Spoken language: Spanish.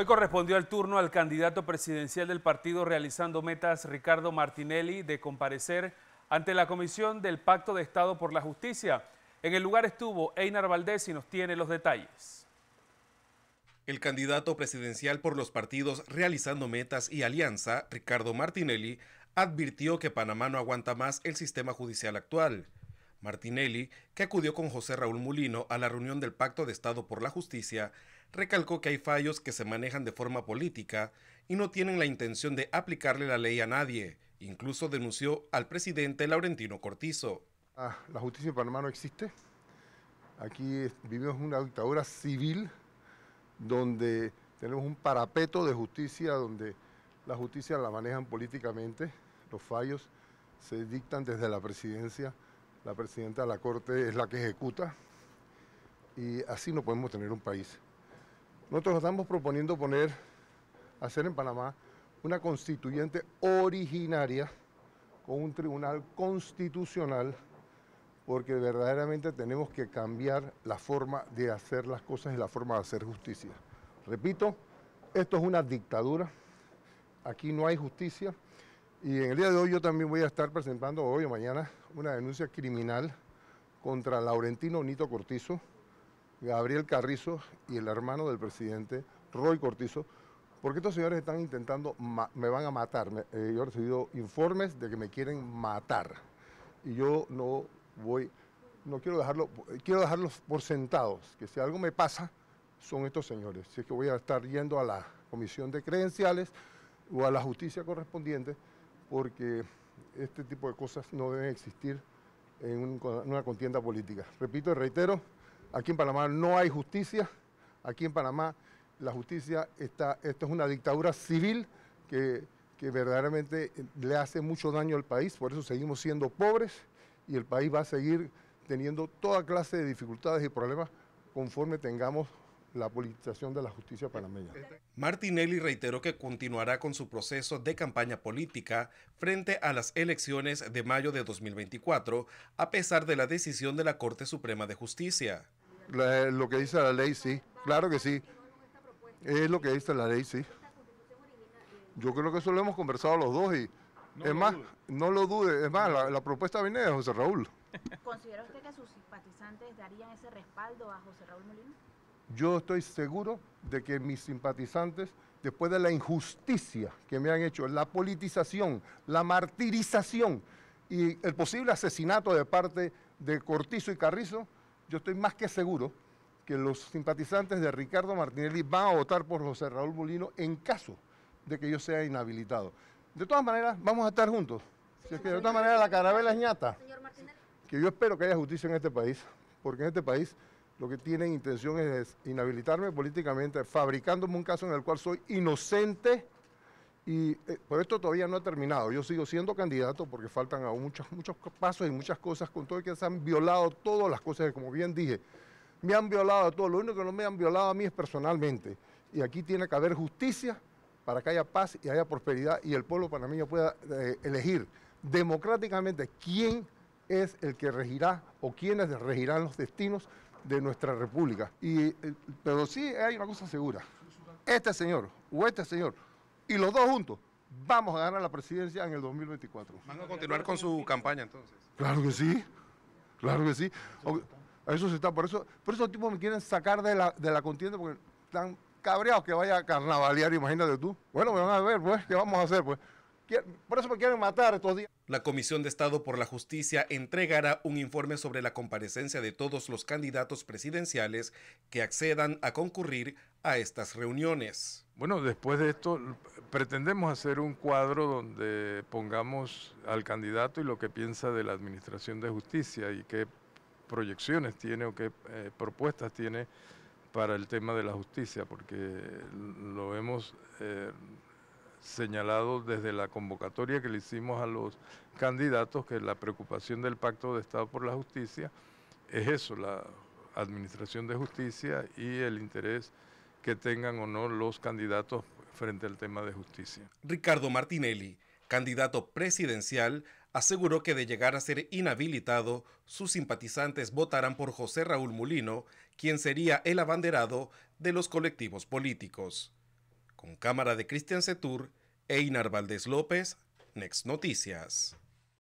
Hoy correspondió el turno al candidato presidencial del partido realizando metas Ricardo Martinelli de comparecer ante la Comisión del Pacto de Estado por la Justicia. En el lugar estuvo Einar Valdés y nos tiene los detalles. El candidato presidencial por los partidos Realizando Metas y Alianza, Ricardo Martinelli, advirtió que Panamá no aguanta más el sistema judicial actual. Martinelli, que acudió con José Raúl Mulino a la reunión del Pacto de Estado por la Justicia, recalcó que hay fallos que se manejan de forma política y no tienen la intención de aplicarle la ley a nadie. Incluso denunció al presidente Laurentino Cortizo. Ah, la justicia en Panamá no existe. Aquí vivimos una dictadura civil donde tenemos un parapeto de justicia, donde la justicia la manejan políticamente, los fallos se dictan desde la presidencia, la presidenta de la Corte es la que ejecuta y así no podemos tener un país. Nosotros estamos proponiendo poner, hacer en Panamá una constituyente originaria con un tribunal constitucional porque verdaderamente tenemos que cambiar la forma de hacer las cosas y la forma de hacer justicia. Repito, esto es una dictadura, aquí no hay justicia y en el día de hoy yo también voy a estar presentando hoy o mañana una denuncia criminal contra Laurentino Nito Cortizo, Gabriel Carrizo y el hermano del presidente, Roy Cortizo, porque estos señores están intentando, me van a matar. Eh, yo he recibido informes de que me quieren matar y yo no voy, no quiero dejarlo, quiero dejarlos por sentados, que si algo me pasa, son estos señores. Si es que voy a estar yendo a la comisión de credenciales o a la justicia correspondiente, porque este tipo de cosas no deben existir en, una contienda política. Repito y reitero, aquí en Panamá no hay justicia, aquí en Panamá la justicia está, esto es una dictadura civil que, verdaderamente le hace mucho daño al país, por eso seguimos siendo pobres y el país va a seguir teniendo toda clase de dificultades y problemas conforme tengamos la politización de la justicia panameña. Martinelli reiteró que continuará con su proceso de campaña política frente a las elecciones de mayo de 2024, a pesar de la decisión de la Corte Suprema de Justicia. Lo que dice la ley, sí, claro que sí. Es lo que dice la ley, sí. Yo creo que eso lo hemos conversado los dos y es más, no lo dude, es más, la, la propuesta viene de José Raúl. ¿Considera usted que sus simpatizantes darían ese respaldo a José Raúl Molina? Yo estoy seguro de que mis simpatizantes, después de la injusticia que me han hecho, la politización, la martirización y el posible asesinato de parte de Cortizo y Carrizo, yo estoy más que seguro que los simpatizantes de Ricardo Martinelli van a votar por José Raúl Molino en caso de que yo sea inhabilitado. De todas maneras, vamos a estar juntos. Si es que de todas maneras la carabela es ñata. Que yo espero que haya justicia en este país, porque en este país lo que tienen intención es inhabilitarme políticamente, fabricándome un caso en el cual soy inocente y eh, por esto todavía no ha terminado. Yo sigo siendo candidato porque faltan aún muchos, muchos pasos y muchas cosas, con todo que se han violado todas las cosas como bien dije, me han violado a todos. Lo único que no me han violado a mí es personalmente. Y aquí tiene que haber justicia para que haya paz y haya prosperidad y el pueblo panameño pueda eh, elegir democráticamente quién es el que regirá o quiénes regirán los destinos de nuestra república. Y, eh, pero sí hay una cosa segura, este señor o este señor y los dos juntos vamos a ganar la presidencia en el 2024. ¿Van a continuar con su campaña entonces? Claro que sí, claro que sí. Eso se está, por eso, por eso los tipos me quieren sacar de la, de la contienda porque están cabreados que vaya a carnavalear, imagínate tú. Bueno, me van a ver, pues, ¿qué vamos a hacer? Pues por eso me quieren matar estos días. La Comisión de Estado por la Justicia entregará un informe sobre la comparecencia de todos los candidatos presidenciales que accedan a concurrir a estas reuniones. Bueno, después de esto pretendemos hacer un cuadro donde pongamos al candidato y lo que piensa de la Administración de Justicia y qué proyecciones tiene o qué eh, propuestas tiene para el tema de la justicia, porque lo hemos eh, señalado desde la convocatoria que le hicimos a los candidatos que la preocupación del Pacto de Estado por la Justicia es eso, la administración de justicia y el interés que tengan o no los candidatos frente al tema de justicia. Ricardo Martinelli, candidato presidencial, aseguró que de llegar a ser inhabilitado, sus simpatizantes votarán por José Raúl Mulino, quien sería el abanderado de los colectivos políticos. Con cámara de Cristian Setur, Einar Valdés López, Next Noticias.